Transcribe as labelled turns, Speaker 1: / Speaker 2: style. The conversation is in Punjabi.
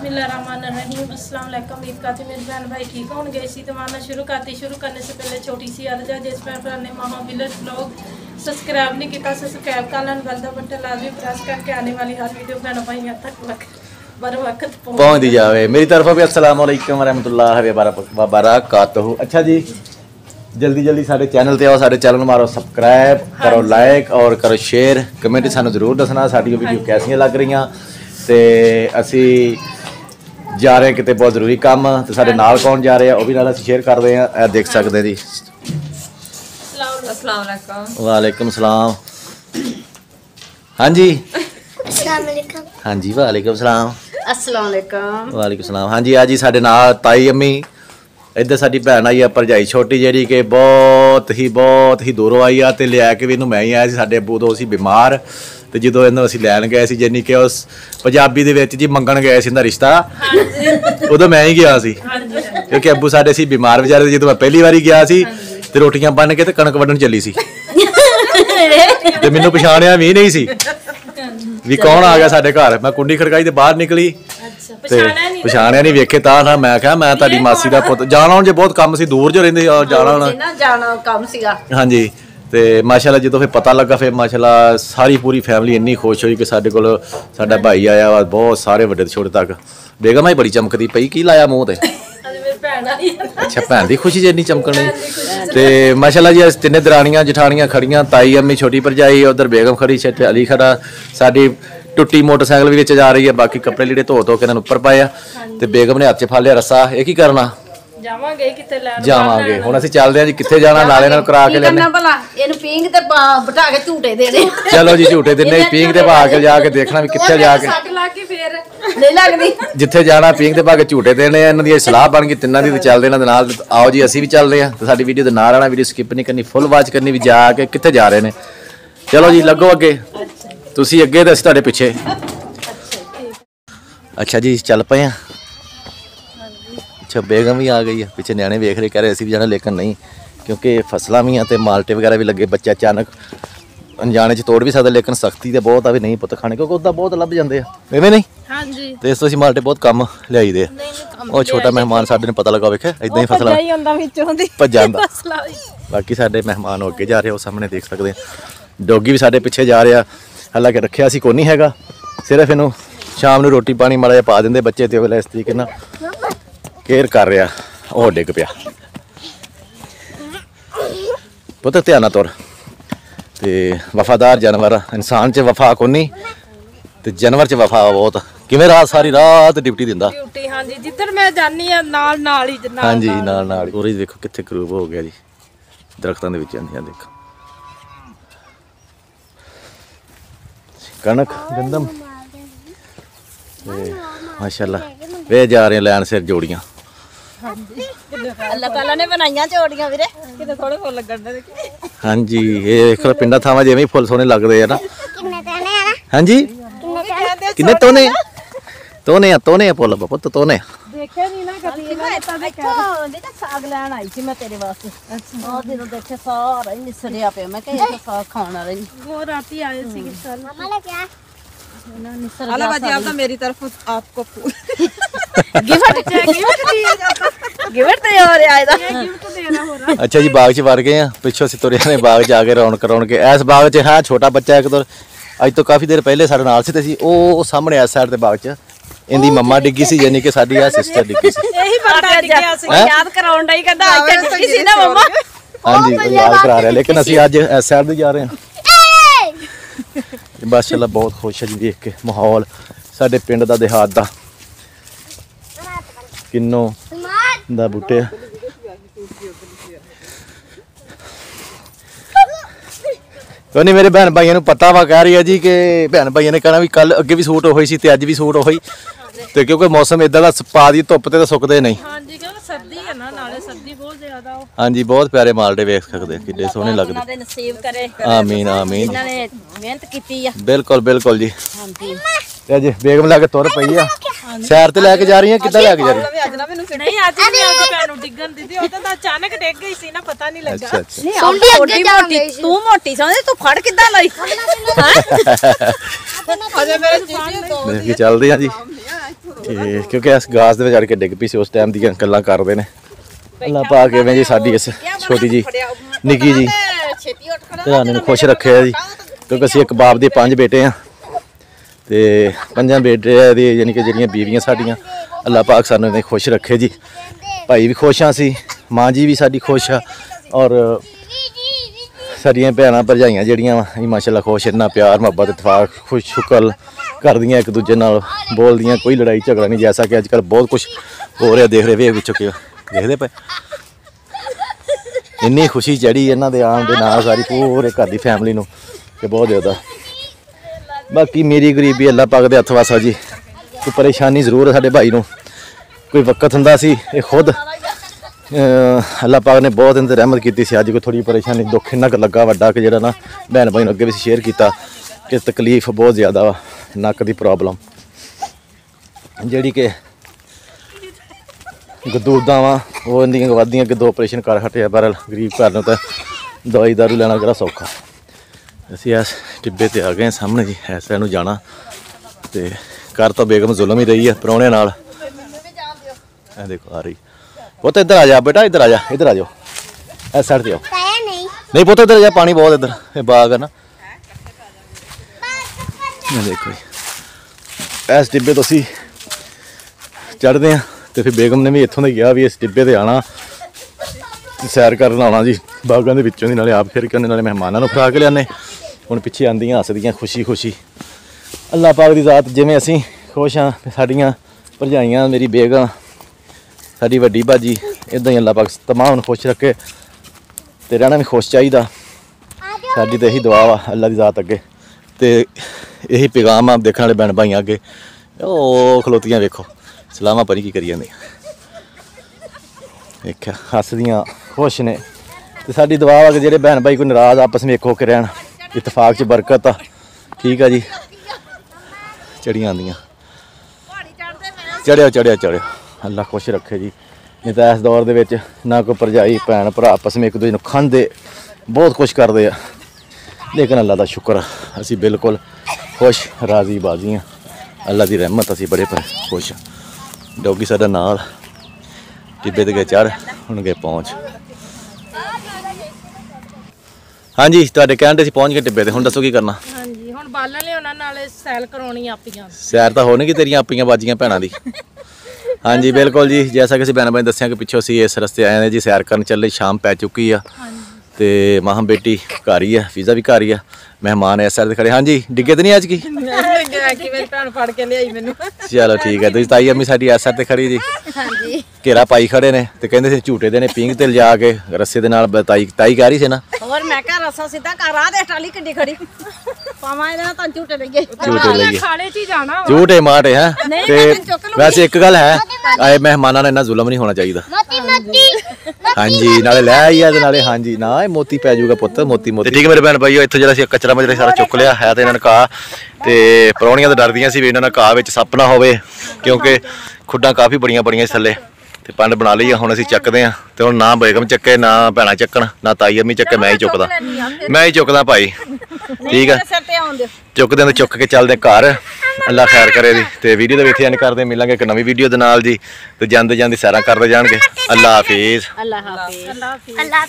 Speaker 1: बिस्मिल्लाहिर्रहमानिर्रहीम अस्सलाम वालेकुम उम्मीद करती हूँ मेरे बहन भाई ठीक होंगे इसी तमाना शुरू करती शुरू करने से पहले छोटी सी अर्ज है जिस पर भरा ने महा विलेज ब्लॉग सब्सक्राइब नहीं किया सब्सक्राइब कर लें बेल का बटन लाजमी प्रेस करके आने वाली हर वीडियो बहनों भाइयों तक वक्त बर वक्त पहुंच
Speaker 2: ਪਹੁੰਚਦੀ ਜਾਵੇ ਮੇਰੀ ਤਰਫੋਂ ਵੀ ਅਸਲਾਮ ਅਲੈਕਮ ਵਰਹਿਮਤੁਲਾਹ ਵਬਰਕਾਤੁਹੂ ਅੱਛਾ ਜੀ ਜਲਦੀ ਜਲਦੀ ਸਾਡੇ ਚੈਨਲ ਤੇ ਆਓ ਸਾਡੇ ਚੈਨਲ ਨੂੰ ਮਾਰੋ ਸਬਸਕ੍ਰਾਈਬ ਕਰੋ ਲਾਈਕ ਔਰ ਕਰੋ ਸ਼ੇਅਰ ਕਮੈਂਟ ਸਾਨੂੰ ਜ਼ਰੂਰ ਦੱਸਣਾ ਸਾਡੀ ਵੀਡੀਓ ਕੈਸੀਆਂ ਲੱਗ ਰਹੀਆਂ ਤੇ ਅਸੀਂ ਜਾ ਰਹੇ ਕਿਤੇ ਬਹੁਤ ਜ਼ਰੂਰੀ ਕੰਮ ਆ ਤੇ ਸਾਡੇ ਨਾਲ ਕੌਣ ਜਾ ਰਿਹਾ ਉਹ ਵੀ ਨਾਲ ਅਸੀਂ ਸ਼ੇਅਰ ਕਰ ਰਹੇ ਆ ਇਹ ਦੇਖ ਸਕਦੇ ਜੀ।
Speaker 3: ਅਸਲਾਮ ਅਲੈਕਮ।
Speaker 2: ਵਾਲੇਕਮ ਸਲਾਮ। ਹਾਂਜੀ?
Speaker 4: ਅਸਲਾਮ ਅਲੈਕਮ।
Speaker 2: ਹਾਂਜੀ ਵਾਲੇਕਮ ਸਲਾਮ।
Speaker 3: ਅਸਲਾਮ ਅਲੈਕਮ।
Speaker 2: ਵਾਲੇਕਮ ਸਲਾਮ। ਹਾਂਜੀ ਆ ਜੀ ਸਾਡੇ ਨਾਲ ਤਾਈ ਅੰਮੀ। ਇੱਧਰ ਸਾਡੀ ਭੈਣ ਆਈ ਆ ਭਰਜਾਈ ਛੋਟੀ ਜਿਹੜੀ ਕਿ ਬਹੁਤ ਹੀ ਬਹੁਤ ਹੀ ਦੂਰੋਂ ਆਈ ਆ ਤੇ ਲਿਆ ਕੇ ਵੀ ਇਹਨੂੰ ਮੈਂ ਹੀ ਆਇਆ ਸੀ ਸਾਡੇ ਅੱਬੂ ਤੋਂ ਸੀ ਬਿਮਾਰ। ਤੇ ਜਦੋਂ ਇਹਨਾਂ ਅਸੀਂ ਲੈਣ ਗਏ ਸੀ ਜੈਨੀ ਕਿ ਉਸ ਪੰਜਾਬੀ ਦੇ ਵਿੱਚ ਜੀ ਮੰਗਣ ਗਏ ਸੀ ਇਹਦਾ ਰਿਸ਼ਤਾ ਉਦੋਂ ਮੈਂ ਹੀ ਗਿਆ ਸੀ। ਕਿਉਂਕਿ ਅੱਬੂ ਸਾਡੇ ਸੀ ਬਿਮਾਰ ਵਿਚਾਰੇ ਜਦੋਂ ਮੈਂ ਪਹਿਲੀ ਵਾਰੀ ਗਿਆ ਸੀ ਤੇ ਰੋਟੀਆਂ ਬੰਨ ਕੇ ਤੇ ਕਣਕ ਵੱਢਣ ਚੱਲੀ ਸੀ। ਤੇ ਮੈਨੂੰ ਪਛਾਣਿਆ ਵੀ ਨਹੀਂ ਸੀ। ਵੀ ਕੌਣ ਆ ਗਿਆ ਸਾਡੇ ਘਰ? ਮੈਂ ਕੁੰਡੀ ਖੜਕਾਈ ਤੇ ਬਾਹਰ ਨਿਕਲੀ।
Speaker 1: ਅੱਛਾ
Speaker 2: ਪਛਾਣਿਆ ਨਹੀਂ ਪਛਾਣਿਆ ਵੇਖੇ ਤਾਂ ਨਾ ਮੈਂ ਕਿਹਾ ਮੈਂ ਤੁਹਾਡੀ ਮਾਸੀ ਦਾ ਪੁੱਤ ਜਾਣਾ ਜੇ ਬਹੁਤ ਕੰਮ ਸੀ ਦੂਰ ਜੋ ਰਹਿੰਦੇ ਜਾਣਾ
Speaker 3: ਸੀਗਾ।
Speaker 2: ਹਾਂਜੀ। ਤੇ ਮਾਸ਼ਾਅੱਲਾ ਜਦੋਂ ਫਿਰ ਪਤਾ ਲੱਗਾ ਫਿਰ ਮਾਸ਼ਾਅੱਲਾ ਸਾਰੀ ਪੂਰੀ ਫੈਮਿਲੀ ਇੰਨੀ ਖੁਸ਼ ਹੋਈ ਕਿ ਸਾਡੇ ਕੋਲ ਸਾਡਾ ਭਾਈ ਆਇਆ ਵਾ ਬਹੁਤ ਸਾਰੇ ਵੱਡੇ ਤੋਂ ਛੋਟੇ ਤੱਕ। ਬੇਗਮ ਆਈ ਬੜੀ ਚਮਕਦੀ ਪਈ ਕੀ ਲਾਇਆ ਮੂੰਹ ਤੇ? ਅੱਛਾ ਭੈਣ ਦੀ ਖੁਸ਼ੀ ਜੇ ਇੰਨੀ ਚਮਕਣੀ ਤੇ ਮਾਸ਼ਾਅੱਲਾ ਜੀ ਅਸੀਂ ਤਿੰਨੇ ਦਰਾਨੀਆਂ ਜਠਾਣੀਆਂ ਖੜੀਆਂ ਤਾਈ ਅੰਮੀ ਛੋਟੀ ਭਰਜਾਈ ਉਧਰ ਬੇਗਮ ਖੜੀ ਛੇਟ ਅਲੀ ਖੜਾ। ਸਾਡੀ ਟੁੱਟੀ ਮੋਟਰਸਾਈਕਲ ਵੀ ਵਿੱਚ ਜਾ ਰਹੀ ਹੈ ਬਾਕੀ ਕੱਪੜੇ ਲੀੜੇ ਧੋ ਧੋ ਕੇ ਇਹਨਾਂ ਨੂੰ ਉੱਪਰ ਪਾਇਆ ਤੇ ਬੇਗਮ ਨੇ ਹੱਥ 'ਚ ਫੜ ਰੱਸਾ। ਇਹ ਕੀ ਕਰਨਾ?
Speaker 1: ਜਾਵਾਂਗੇ ਕਿਤੇ ਲੈਣ
Speaker 2: ਜਾਵਾਂਗੇ। ਹੁਣ ਅਸੀਂ ਚੱਲਦੇ ਆ ਜੀ ਕਿੱਥੇ ਜਾਣਾ? ਨਾਲੇ ਨਾਲ ਕਰਾ ਕੇ ਲੈਣੇ
Speaker 3: ਭਲਾ? ਇਹਨੂੰ ਪੀਂਗ ਤੇ ਬਿਠਾ ਕੇ ਝੂਟੇ ਦੇ ਦੇ।
Speaker 2: ਚਲੋ ਜੀ ਝੂਟੇ ਦੇ ਨਹੀਂ ਪੀਂਗ ਤੇ ਪਾ ਕੇ ਜਾ ਕੇ ਦੇਖਣਾ ਵੀ ਕਿੱਥੇ ਜਾ ਕੇ।
Speaker 3: ਸੱਟ ਲਾ ਕੇ ਫੇਰ। ਨਹੀਂ ਲੱਗਦੀ।
Speaker 2: ਜਿੱਥੇ ਜਾਣਾ ਪੀਂਗ ਤੇ ਪਾ ਕੇ ਝੂਟੇ ਦੇਣੇ ਇਹਨਾਂ ਦੀ ਸਲਾਹ ਬਣ ਗਈ ਤਿੰਨਾਂ ਦੀ ਤੇ ਚੱਲਦੇ ਇਹਨਾਂ ਦੇ ਨਾਲ। ਆਓ ਜੀ ਅਸੀਂ ਵੀ ਚੱਲਦੇ ਆ ਸਾਡੀ ਵੀਡੀਓ ਦੇ ਨਾਲ ਰਹਿਣਾ ਵੀਡੀਓ ਸਕਿਪ ਨਹੀਂ ਕਰਨੀ ਫੁੱਲ ਵਾਚ ਕਰਨੀ ਵੀ ਜਾ ਕੇ ਕਿੱਥੇ ਜਾ ਰਹੇ ਨੇ। ਚਲੋ ਜੀ ਲੱਗੋ ਅੱਗੇ। ਤੁਸੀਂ ਅੱਗੇ ਤੇ ਅਸੀਂ ਤੁਹਾਡੇ ਪਿੱਛੇ। ਅੱਛਾ ਜੀ ਚੱਲ ਪਏ ਆ ਅੱਛਾ ਬੇਗਮ ਵੀ ਆ ਗਈ ਆ ਪਿੱਛੇ ਨਿਆਣੇ ਵੇਖ ਰਹੇ ਕਹ ਰਹੇ ਅਸੀਂ ਵੀ ਜਾਣਾ ਲੇਕਿਨ ਨਹੀਂ ਕਿਉਂਕਿ ਫਸਲਾਂ ਵੀ ਆ ਤੇ ਮਾਲਟੇ ਵਗੈਰਾ ਵੀ ਲੱਗੇ ਬੱਚਾ ਅਚਾਨਕ ਅਣਜਾਣੇ ਚ ਤੋੜ ਵੀ ਸਕਦਾ ਲੇਕਿਨ ਸਖਤੀ ਤੇ ਬਹੁਤ ਆ ਵੀ ਨਹੀਂ ਪੁੱਤ ਖਾਣੇ ਕਿਉਂਕਿ ਉਦਾਂ ਬਹੁਤ ਲੱਭ ਜਾਂਦੇ ਆ। ਐਵੇਂ ਨਹੀਂ?
Speaker 1: जी
Speaker 2: ਤੇ ਇਸ ਤੋਂ ਅਸੀਂ ਮਾਲਟੇ ਬਹੁਤ ਕੰਮ ਲਿਆਈਦੇ ਆ। ਉਹ ਛੋਟਾ ਮਹਿਮਾਨ ਸਾਡੇ ਨੂੰ ਪਤਾ ਲੱਗਾ ਵੇਖਿਆ ਇਦਾਂ ਹੀ ਫਸਲਾਂ
Speaker 1: ਜਾਈ ਹੁੰਦਾ ਵਿੱਚੋਂ ਦੀ
Speaker 2: ਭੱਜ ਜਾਂਦਾ ਬਾਕੀ ਸਾਡੇ ਮਹਿਮਾਨ ਉਹ ਅੱਗੇ ਜਾ ਰਹੇ ਹੋ ਸਾਹਮਣੇ ਦੇਖ ਸਕਦੇ ਆ। ਡੋਗੀ ਵੀ ਸਾਡੇ ਪਿੱਛੇ ਜਾ ਰਿਹਾ ਹਾਲਾਂਕਿ ਰੱਖਿਆ ਸੀ ਕੋਈ ਨਹੀਂ ਹੈਗਾ। ਸਿਰਫ ਇਹਨੂੰ ਸ਼ਾਮ ਨੂੰ ਰੋਟੀ ਪਾਣੀ ਮਾੜਾ ਜਿਹਾ ਪਾ ਦਿੰਦੇ ਬੱਚੇ ਤੇ ਉਹ ਇਸ ਤਰੀਕੇ ਨਾਲ। ਕੇਅਰ ਕਰ ਰਿਹਾ ਉਹ ਡਿੱਗ ਪਿਆ। ਪੁੱਤ ਧਿਆਨ ਨਾਲ ਤੁਰ। ਤੇ ਵਫਾਦਾਰ ਜਾਨਵਰ। ਇਨਸਾਨ 'ਚ ਵਫਾ ਕੋਈ ਨਹੀਂ ਤੇ ਜਾਨਵਰ 'ਚ ਵਫਾ ਬਹੁਤ। ਕਿਵੇਂ ਰਾਤ ਸਾਰੀ ਰਾਤ ਡਿਊਟੀ ਦਿੰਦਾ?
Speaker 1: ਡਿਊਟੀ ਹਾਂ ਜੀ ਜਿੱਧਰ ਮੈਂ ਜਾਨੀ ਆ ਨਾਲ ਨਾਲ ਹੀ ਨਾਲ
Speaker 2: ਹਾਂਜੀ ਨਾਲ। ਨਾਲ ਉਰੇ ਦੇਖੋ ਕਿੱਥੇ ਕਰੂਬ ਹੋ ਗਿਆ ਜੀ। ਦਰਖਤਾਂ ਦੇ ਵਿੱਚ ਦੇਖੋ। ਕਣਕ ਗੰਦਮ। ਮਾਸ਼ਾਅੱਲਾ ਵੇ ਜਾ ਰਹੇ ਲੈਣ ਸਿਰ ਜੋੜੀਆਂ।
Speaker 3: ਅੱਲਾਹ ਤਾਲਾ ਨੇ ਬਣਾਈਆਂ ਝੋੜੀਆਂ ਵੀਰੇ।
Speaker 1: ਕਿਤੇ ਥੋੜੇ ਫੁੱਲ ਲੱਗਣ ਦੇ
Speaker 2: ਹਾਂਜੀ ਇਹ ਦੇਖੋ ਪਿੰਡਾਂ ਥਾਵਾਂ ਜਿਵੇਂ ਹੀ ਫੁੱਲ ਸੋਹਣੇ ਲੱਗਦੇ ਆ ਨਾ? ਹਾਂਜੀ? ਕਿੰਨੇ ਤੋਨੇ? ਤੋਨੇ? ਆ ਤੋਨੇ ਆ ਪੁੱਲ ਪੁੱਤ ਤੋਨੇ।
Speaker 1: ਦੇਖਿਆ ਨਹੀਂ ਨਾ ਕਦੀ
Speaker 3: ਇੱਥੋਂ ਦੇ ਤਾਂ ਸਾਗ ਲੈਣ ਆਈ ਸੀ ਮੈਂ ਤੇਰੇ ਵਾਸਤੇ। ਉਹ ਦਿਨੋਂ ਦੇਖਿਆ ਸਾਰਾ ਹੀ ਨਿਸੜਿਆ ਪਿਆ। ਮੈਂ ਕਿਹਾ ਇਹ ਤਾਂ ਸਾਗ ਖਾਣ ਵਾਲਾ ਹੀ।
Speaker 1: ਉਹ ਰਾਤੀ ਆਏ
Speaker 5: अल्लाह बाजी आपका मेरी तरफ आपको फूल
Speaker 3: ਗਿਫਟ ਗਿਫਟ ਗਿਫਟ ਤੇ ਹੋ ਰਿਹਾ ਇਹਦਾ
Speaker 1: ਗਿਫਟ ਦੇਣਾ ਹੋ ਰਿਹਾ
Speaker 2: ਅੱਛਾ ਜੀ ਬਾਗ 'ਚ ਵੜ ਗਏ ਆ ਪਿੱਛੋਂ ਅਸੀਂ ਤੁਰੇ ਨੇ ਬਾਗ 'ਚ ਆ ਕੇ ਰੌਣਕ ਰੌਣ ਕੇ ਇਸ ਬਾਗ 'ਚ ਹਾਂ ਛੋਟਾ ਬੱਚਾ ਇੱਕ ਤੋਂ ਅੱਜ ਤੋਂ ਕਾਫੀ ਦੇਰ ਪਹਿਲੇ ਸਾਡੇ ਨਾਲ ਸੀ ਤੇ ਅਸੀਂ ਉਹ ਉਹ ਸਾਹਮਣੇ ਇਸ ਸਾਈਡ ਤੇ ਬਾਗ 'ਚ ਇਹਦੀ ਮੰਮਾ ਡਿੱਗੀ ਸੀ ਯਾਨੀ ਕਿ ਸਾਡੀ ਆ ਸਿਸਟਰ ਡਿੱਗੀ ਸੀ
Speaker 1: ਇਹੀ ਬੰਦਾ ਡਿੱਗਿਆ ਸੀ
Speaker 2: ਹੈਂ?
Speaker 3: ਯਾਦ ਕਰਾਉਣ ਡਈ ਕਹਿੰਦਾ ਅੱਜ ਡਿੱਗੀ ਸੀ ਨਾ ਮਮਾ
Speaker 2: ਹਾਂਜੀ ਉਹ ਯਾਦ ਕਰਾ ਰਿਹਾ ਲੇਕਿਨ ਅਸੀਂ ਅੱਜ ਇਸ ਸਾਈਡ ਤੇ ਜਾ ਰਹੇ ਹਾਂ ਮਾਸ਼ਾਅੱਲਾ ਬਹੁਤ ਖੁਸ਼ ਹੈ ਜੀ ਦੇਖ ਕੇ ਮਾਹੌਲ, ਸਾਡੇ ਪਿੰਡ ਦਾ ਦਿਹਾਤ ਦਾ। ਕਿੰਨੋ ਦਾ ਬੂਟੇ ਆ। ਮੇਰੇ ਭੈਣ ਭਾਈਆਂ ਨੂੰ ਪਤਾ ਵਾ, ਕਹਿ ਰਹੀ ਹੈ ਜੀ ਕਿ ਭੈਣ ਭਾਈਆਂ ਨੇ ਕਹਿਣਾ ਵੀ ਕੱਲ ਅੱਗੇ ਵੀ ਸੂਟ ਹੋਈ ਸੀ ਤੇ ਅੱਜ ਵੀ ਸੂਟ ਹੋਈ ਤੇ ਕਿਉਂਕਿ ਮੌਸਮ ਇਦਾਂ ਦਾ, ਪਾ ਦੀ ਧੁੱਪ ਤੇ ਤਾਂ ਸੁੱਕਦੇ ਨਹੀਂ।
Speaker 1: ਹਾਂਜੀ, ਕਿਉਂਕਿ ਸਰਦੀ ਹੈ ਨਾ ਉਹ?
Speaker 2: ਹਾਂਜੀ ਬਹੁਤ ਪਿਆਰੇ ਮਾਲਡੇ ਵੇਖ ਸਕਦੇ ਕਿੱਡੇ ਸੋਹਣੇ ਲੱਗਦੇ।
Speaker 3: ਉਹਨਾਂ ਦੇ ਨਸੀਬ ਕਰੇ
Speaker 2: ਆਮੀਨ ਆਮੀਨ।
Speaker 3: ਜਿਨ੍ਹਾਂ ਨੇ ਮਿਹਨਤ ਕੀਤੀ ਆ।
Speaker 2: ਬਿਲਕੁਲ ਬਿਲਕੁਲ ਜੀ।
Speaker 3: ਹਾਂਜੀ।
Speaker 2: ਤੇ ਅੱਜ ਬੇਗਮ ਲਾ ਕੇ ਤੁਰ ਪਈ ਆ। ਸੈਰ ਤੇ ਲੈ ਕੇ ਜਾ ਰਹੀ ਆ ਕਿੱਦਾਂ ਲੈ ਕੇ ਜਾ ਰਹੀ
Speaker 5: ਅੱਜ ਨਾ ਮੈਨੂੰ
Speaker 1: ਨਹੀਂ ਅੱਜ ਨਹੀਂ ਆਪਣੀ ਭੈਣ ਨੂੰ ਡਿੱਗਣ ਦਿੱਤੀ। ਉਹ ਤਾਂ ਅਚਾਨਕ ਡਿੱਗ ਗਈ ਸੀ ਨਾ ਪਤਾ ਨਹੀਂ ਲੱਗਾ।
Speaker 2: ਅੱਛਾ ਅੱਛਾ।
Speaker 3: ਨਹੀਂ ਛੋਟੀ ਮੋਟੀ ਤੂੰ ਮੋਟੀ ਸਮਝਦੀ ਤੂੰ ਫੜ ਕਿੱਦਾਂ ਲਈ?
Speaker 5: ਅਜੇ ਮੇਰੇ ਚੀਜ਼ੀ ਦੋ
Speaker 2: ਚੱਲਦੇ ਆ ਜੀ। ਤੇ ਕਿਉਂਕਿ ਇਸ ਗਾਸ ਦੇ ਵਿੱਚ ਅੜ ਕੇ ਡਿੱਗ ਪਈ ਸੀ ਉਸ ਟਾਈਮ ਦੀਆਂ ਗੱਲਾਂ ਕਰਦੇ ਨੇ। ਅੱਲਾ ਪਾ ਕੇ ਵੇਂ ਜੀ ਸਾਡੀ ਇਸ ਛੋਟੀ ਜੀ ਨਿੱਕੀ ਜੀ
Speaker 3: ਛੇਤੀ ਉੱਠ
Speaker 2: ਨੂੰ ਖੁਸ਼ ਰੱਖਿਆ ਜੀ, ਕਿਉਂਕਿ ਅਸੀਂ ਇੱਕ ਬਾਪ ਦੇ ਪੰਜ ਬੇਟੇ ਆ ਤੇ ਪੰਜਾਂ ਬੇਟੇ ਦੇ ਯਾਨੀ ਕਿ ਜਿਹੜੀਆਂ ਬੀਵੀਆਂ ਸਾਡੀਆਂ, ਅੱਲਾ ਪਾਕ ਸਾਨੂੰ ਇਵੇਂ ਖੁਸ਼ ਰੱਖੇ ਜੀ। ਭਾਈ ਵੀ ਖੁਸ਼ ਆ ਸੀ ਮਾਂ ਜੀ ਵੀ ਸਾਡੀ ਖੁਸ਼ ਆ, ਔਰ ਸਾਡੀਆਂ ਭੈਣਾਂ ਭਰਜਾਈਆਂ ਜਿਹੜੀਆਂ ਵਾ ਇਹ ਮਾਸ਼ਾਅੱਲਾ ਖੁਸ਼, ਇੰਨਾ ਪਿਆਰ, ਮੁਹੱਬਤ, ਇਤਫਾਕ, ਖੁਸ਼, ਸ਼ੁਕਰ ਕਰਦੀਆਂ ਇੱਕ ਦੂਜੇ ਨਾਲ, ਬੋਲਦੀਆਂ, ਕੋਈ ਲੜਾਈ ਝਗੜਾ ਨਹੀਂ, ਜੈਸਾ ਕਿ ਅੱਜ ਕੱਲ ਬਹੁਤ ਕੁਝ ਹੋ ਰਿਹਾ, ਦੇਖ ਰਹੇ ਵੇ ਵਿੱਚੋਂ ਕਿ ਦੇਖਦੇ ਪਏ। ਇੰਨੀ ਖੁਸ਼ੀ ਚੜੀ ਇਹਨਾਂ ਦੇ ਆਉਣ ਦੇ ਨਾਲ ਸਾਰੀ ਪੂਰੇ ਘਰ ਦੀ ਫੈਮਿਲੀ ਨੂੰ ਕਿ ਬਹੁਤ ਜ਼ਿਆਦਾ। ਬਾਕੀ ਮੇਰੀ ਗਰੀਬੀ ਅੱਲਾ ਪਾਕ ਦੇ ਹੱਥ ਵਾਸਾ ਜੀ ਕੋਈ ਪਰੇਸ਼ਾਨੀ ਜ਼ਰੂਰ ਹੈ ਸਾਡੇ ਭਾਈ ਨੂੰ। ਕੋਈ ਵਕਤ ਹੁੰਦਾ ਸੀ, ਇਹ ਖੁਦ ਅੱਲਾ ਪਾਕ ਨੇ ਬਹੁਤ ਇਹਨਾਂ ਤੇ ਰਹਿਮਤ ਕੀਤੀ ਸੀ। ਅੱਜ ਕੋਈ ਥੋੜੀ ਪਰੇਸ਼ਾਨੀ, ਦੁੱਖ ਇੰਨਾ ਕੁ ਲੱਗਾ ਵੱਡਾ ਕਿ ਜਿਹੜਾ ਨਾ ਭੈਣ ਭਾਈ ਨੂੰ ਅੱਗੇ ਵੀ ਸ਼ੇਅਰ ਕੀਤਾ ਕਿ ਤਕਲੀਫ ਬਹੁਤ ਜ਼ਿਆਦਾ ਵਾ, ਨੱਕ ਦੀ ਪ੍ਰੋਬਲਮ ਜਿਹੜੀ ਕਿ ਗਦੂਦਾਂ ਵਾ। ਉਹ ਇੰਦੀਆਂ ਕੁ ਵੱਧਦੀਆਂ ਕਿ ਦੋ ਆਪਰੇਸ਼ਨ ਕਰ ਹਟਿਆ ਪਰ ਗਰੀਬ ਘਰ ਨੂੰ ਤਾਂ ਦਵਾਈ ਦਾਰੂ ਲੈਣਾ ਕਿਹੜਾ ਸੌਖਾ। ਅਸੀਂ ਇਸ ਟਿੱਬੇ ਤੇ ਆ ਗਏ ਸਾਹਮਣੇ ਜੀ ਸਾਈਡ ਨੂੰ ਜਾਣਾ। ਤੇ ਘਰ ਤਾਂ ਬੇਗਮ ਜ਼ੁਲਮ ਹੀ ਰਹੀ ਹੈ ਪ੍ਰਾਹੁਣੇ ਨਾਲ। ਇਹ ਦੇਖੋ ਆ ਰਹੀ। ਪੁੱਤ ਇੱਧਰ ਆ ਜਾ ਬੇਟਾ ਇੱਧਰ ਆ ਜਾ ਇੱਧਰ ਆ ਜਾਓ। ਇਸ ਸਾਈਡ ਤੇ ਆਓ।
Speaker 4: ਨਹੀਂ।
Speaker 2: ਨਹੀਂ ਪੁੱਤ ਇੱਧਰ ਆ ਜਾ ਪਾਣੀ ਬਹੁਤ ਇੱਧਰ ਇਹ ਬਾਗ ਹੈ ਨਾ। ਇਹ ਦੇਖੋ ਇਸ ਟਿੱਬੇ ਤੋਂ ਅਸੀਂ ਚੜ੍ਹਦੇ ਆ ਤੇ ਫਿਰ ਬੇਗਮ ਨੇ ਵੀ ਇੱਥੋਂ ਦੇ ਕਿਹਾ ਵੀ ਇਸ ਟਿੱਬੇ ਤੇ ਆਣਾ ਸੈਰ ਕਰਨ ਆਉਣਾ ਜੀ। ਬਾਗਾਂ ਦੇ ਵਿੱਚੋਂ ਦੀ ਨਾਲੇ ਆਪ ਫਿਰ ਕਰਨੇ ਨਾਲੇ ਮਹਿਮਾਨਾਂ ਨੂੰ ਫਰਾ ਕੇ ਲਿਆਨੇ ਹੁਣ ਪਿੱਛੇ ਆਂਦੀਆਂ ਹੱਸਦੀਆਂ, ਖੁਸ਼ੀ ਖੁਸ਼ੀ। ਅੱਲਾਹ ਪਾਕ ਦੀ ਜ਼ਾਤ ਜਿਵੇਂ ਅਸੀਂ ਖੁਸ਼ ਹਾਂ ਸਾਡੀਆਂ ਭਰਜਾਈਆਂ, ਮੇਰੀ ਬੇਗਾਂ, ਸਾਡੀ ਵੱਡੀ ਬਾਜੀ ਇਦਾਂ ਹੀ ਅੱਲਾਹ ਪਾਕ ਤਮਾਮ ਨੂੰ ਖੁਸ਼ ਰੱਖੇ ਤੇ ਰਹਿਣਾ ਵੀ ਖੁਸ਼ ਚਾਹੀਦਾ। ਸਾਡੀ ਤਾਂ ਇਹੀ ਦੁਆ ਵਾ ਅੱਲਾ ਦੀ ਜ਼ਾਤ ਅੱਗੇ। ਤੇ ਇਹੀ ਪੈਗਾਮ ਆ, ਦੇਖਣ ਵਾਲੇ ਭੈਣ ਭਾਈਆਂ ਅੱਗੇ। ਉਹ ਖਲੋਤੀਆਂ ਵੇਖੋ। ਸਲਾਮਾਂ ਪਰੀ ਕੀ ਕਰੀ ਜਾਂਦੀਆਂ ਵੇਖਿਆ ਹੱਸਦੀਆਂ ਖੁਸ਼ ਨੇ। ਤੇ ਸਾਡੀ ਦੁਆ ਵਾ ਕਿ ਜਿਹੜੇ ਭੈਣ ਭਾਈ ਕੋਈ ਨਾਰਾਜ਼ ਆਪਸ ਵਿੱਚ ਹੋ ਕੇ ਰਹਿਣ ਇਤਫਾਕ 'ਚ ਬਰਕਤ ਆ। ਠੀਕ ਆ ਜੀ। ਚੜੀਆਂ ਆਂਦੀਆਂ ਚੜਿਓ ਚੜਿਆ ਚੜਿਆ ਅੱਲਾ ਖੁਸ਼ ਰੱਖੇ ਜੀ। ਨਹੀਂ ਤਾਂ ਇਸ ਦੌਰ ਦੇ ਵਿੱਚ ਨਾ ਕੋਈ ਭਰਜਾਈ ਭੈਣ ਭਰਾ ਆਪਸ ਵਿੱਚ ਇੱਕ ਦੂਜੇ ਨੂੰ ਖਾਂਦੇ ਬਹੁਤ ਕੁਛ ਕਰਦੇ ਆ। ਲੇਕਿਨ ਅੱਲਾ ਦਾ ਸ਼ੁਕਰ ਆ, ਅਸੀਂ ਬਿਲਕੁਲ ਖੁਸ਼ ਰਾਜ਼ੀ ਬਾਜ਼ੀ ਆ। ਅੱਲਾ ਦੀ ਰਹਿਮਤ ਅਸੀਂ ਬੜੇ ਪਰ ਖੁਸ਼ ਆ। ਡੋਗੀ ਸਾਡਾ ਨਾਲ। ਟਿੱਬੇ ਤੇ ਗਏ ਚੜ ਹੁਣ ਗਏ ਪਹੁੰਚ। ਹਾਂਜੀ ਤੁਹਾਡੇ ਕਹਿਣ ਤੇ ਅਸੀਂ ਪਹੁੰਚ ਗਏ ਟਿੱਬੇ ਤੇ। ਹੁਣ ਦੱਸੋ ਕੀ ਕਰਨਾ?
Speaker 1: ਹਾਂਜੀ ਹੁਣ ਬਾਲਣ ਲਿਆਉਣਾ ਨਾਲੇ ਸੈਲ ਕਰਾਉਣੀ ਆਪੀਆਂ।
Speaker 2: ਸੈਰ ਤਾਂ ਹੋਣਗੀ ਤੇਰੀਆਂ ਆਪੀਆਂ ਬਾਜੀਆਂ ਭੈਣਾਂ ਦੀ। ਹਾਂਜੀ ਬਿਲਕੁਲ ਜੀ ਜੈਸਾ ਕਿ ਅਸੀਂ ਭੈਣਾਂ ਬਾਈ ਦੱਸਿਆ ਕਿ ਪਿੱਛੋਂ ਅਸੀਂ ਇਸ ਰਸਤੇ ਆਏ ਨੇ ਜੀ ਸੈਰ ਕਰਨ ਚੱਲੇ ਸ਼ਾਮ ਪੈ ਚੁੱਕੀ ਆ। ਤੇ ਮਾਹਮ ਬੇਟੀ ਘਰ ਹੀ ਆ ਫੀਜ਼ਾ ਵੀ ਘਰ ਹੀ ਆ। ਮਹਿਮਾਨ ਇਸ ਸਾਈਡ ਤੇ ਖੜੇ। ਹਾਂਜੀ ਡਿੱਗੇ ਤੇ ਨਹੀਂ ਅੱਜ ਕੀ?
Speaker 5: ਕਿ ਮੇਰੀ ਭੈਣ ਫੜ ਕੇ ਲਿਆਈ ਮੈਨੂੰ
Speaker 2: ਚਲੋ ਠੀਕ ਹੈ ਤੁਸੀਂ ਤਾਈ ਅੰਮੀ ਸਾਡੀ ਇਸ ਸਾਈਡ ਤੇ ਖੜੀ ਜੀ।
Speaker 3: ਹਾਂਜੀ।
Speaker 2: ਘੇਰਾ ਪਾਈ ਖੜੇ ਨੇ ਤੇ ਕਹਿੰਦੇ ਸੀ ਝੂਟੇ ਦੇ ਨੇ ਪਿੰਗ ਤੇ ਲਿਜਾ ਕੇ ਰੱਸੇ ਦੇ ਨਾਲ ਤਾਈ ਤਾਈ ਕਹਿ ਰਹੀ ਸੀ ਨਾ।
Speaker 3: ਹੋਰ ਮੈਂ ਕਿਹਾ ਰਸਾ ਸਿੱਧਾ ਕਰ ਆ ਦੇ ਟਾਲੀ ਕਿੱਡੀ ਖੜੀ। ਪਾਵਾਂ ਇਹਦੇ ਨਾਲ ਤਾਂ ਝੂਟੇ ਲਈਏ।
Speaker 2: ਝੂਟੇ ਲਈਏ।
Speaker 1: ਖਾਲੇ 'ਚ ਹੀ ਜਾਣਾ।
Speaker 2: ਝੂਟੇ ਮਾਟੇ ਹੈ।
Speaker 3: ਨਹੀਂ,
Speaker 2: ਤੇ। ਵੈਸੇ ਇੱਕ ਗੱਲ ਹੈ ਆਏ ਮਹਿਮਾਨਾਂ ਨਾਲ ਇੰਨਾ ਜ਼ੁਲਮ ਨਹੀਂ ਹੋਣਾ ਚਾਹੀਦਾ।
Speaker 4: ਮੋਤੀ ਮੋਤੀ
Speaker 2: ਹਾਂਜੀ ਨਾਲੇ ਲੈ ਆਈ ਆ ਤੇ ਨਾਲੇ ਹਾਂਜੀ ਨਾ ਇਹ ਮੋਤੀ ਪੈ ਜਾਊਗਾ ਪੁੱਤ ਮੋਤੀ ਮੋਤੀ। ਠੀਕ ਹੈ ਮੇਰੇ ਭੈਣ ਭਾਈਓ ਇੱਥੋਂ ਜਿਹੜਾ ਸੀ ਕਚਰਾ ਮਜਰਾ ਸਾਰਾ ਚੁੱਕ ਲਿਆ ਹੈ ਤੇ ਇਹਨਾਂ ਨੇ ਕਹਾ ਤੇ ਪਰੌਣੀਆਂ ਤਾਂ ਡਰਦੀਆਂ ਸੀ ਵੀ ਇਹਨਾਂ ਨਾਲ ਕਹਾ ਵਿੱਚ ਸੱਪ ਨਾ ਹੋਵੇ ਕਿਉਂਕਿ ਖੁੱਡਾਂ ਕਾਫੀ ਬੜੀਆਂ ਬੜੀਆਂ ਸੀ ਥੱਲੇ। ਤੇ ਪੰਡ ਬਣਾ ਲਈ ਆ ਹੁਣ ਅਸੀਂ ਚੱਕਦੇ ਆ ਤੇ ਹੁਣ ਨਾ ਬੇਗਮ ਚੱਕੇ ਨਾ ਭੈਣਾ ਚੱਕਣ ਨਾ ਤਾਈ ਅੰਮੀ ਚੱਕੇ ਮੈਂ ਹੀ ਚੁੱਕਦਾ। ਮੈਂ ਹੀ ਚੁੱਕਦਾ ਭਾਈ। ਠੀਕ ਆ। ਚੁੱਕਦੇ ਨੇ ਚੁੱਕ ਕੇ ਚੱਲਦੇ ਘਰ। ਅੱਲਾ ਖੈਰ ਕਰੇ ਜੀ। ਤੇ ਵੀਡੀਓ ਦੇ ਵਿੱਚ ਐਨ ਕਰਦੇ ਮਿਲਾਂਗੇ ਇੱਕ ਨਵੀਂ ਵੀਡੀਓ ਦੇ ਨਾਲ ਜੀ। ਤੇ ਜਾਂਦੇ ਜਾਂਦੇ ਸੈਰਾਂ ਕਰਦੇ ਜਾਣਗੇ। ਅੱਲਾ ਹਾਫਿਜ਼।
Speaker 3: ਅੱਲਾ ਹਾਫਿਜ਼।
Speaker 4: ਅੱਲਾ